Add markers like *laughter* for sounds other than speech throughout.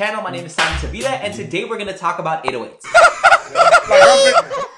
channel. My name is Simon Tavita, and today we're gonna talk about 808s. *laughs* *laughs*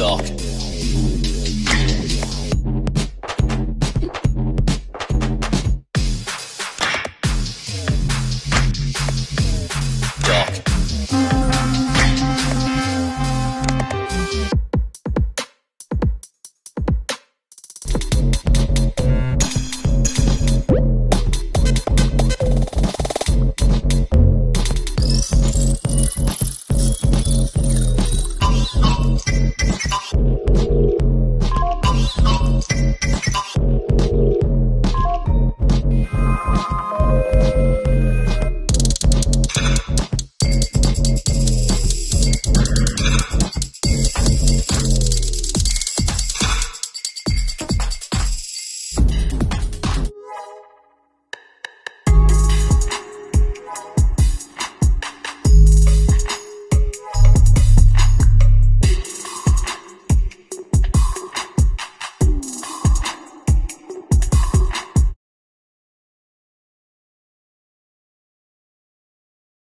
Doc.